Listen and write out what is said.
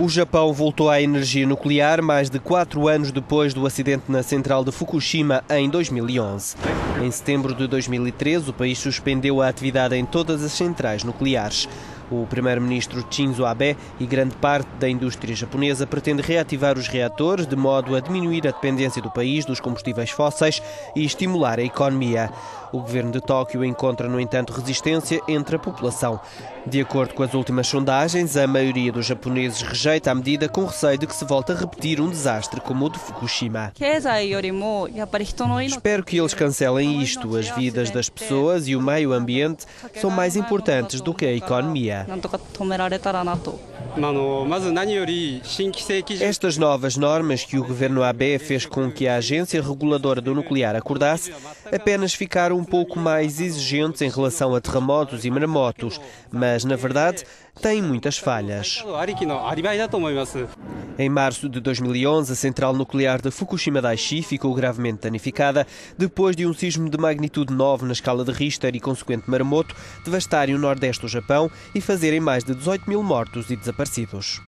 O Japão voltou à energia nuclear mais de quatro anos depois do acidente na central de Fukushima em 2011. Em setembro de 2013, o país suspendeu a atividade em todas as centrais nucleares. O primeiro-ministro Shinzo Abe e grande parte da indústria japonesa pretende reativar os reatores de modo a diminuir a dependência do país dos combustíveis fósseis e estimular a economia. O governo de Tóquio encontra, no entanto, resistência entre a população. De acordo com as últimas sondagens, a maioria dos japoneses rejeita a medida com receio de que se volte a repetir um desastre como o de Fukushima. Espero que eles cancelem isto. As vidas das pessoas e o meio ambiente são mais importantes do que a economia. Estas novas normas que o governo AB fez com que a agência reguladora do nuclear acordasse apenas ficaram um pouco mais exigentes em relação a terremotos e maremotos, mas na verdade têm muitas falhas. Em março de 2011, a central nuclear de Fukushima Daiichi ficou gravemente danificada depois de um sismo de magnitude 9 na escala de Richter e consequente maremoto devastarem o nordeste do Japão e fazerem mais de 18 mil mortos e desaparecidos.